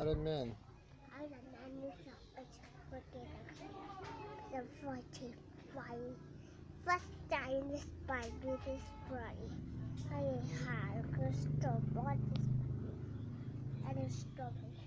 Iron Man. Iron Man is a the fighting fire. First time is by this spray. I had to stop what is and stop it.